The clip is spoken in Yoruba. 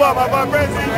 over, my, my president.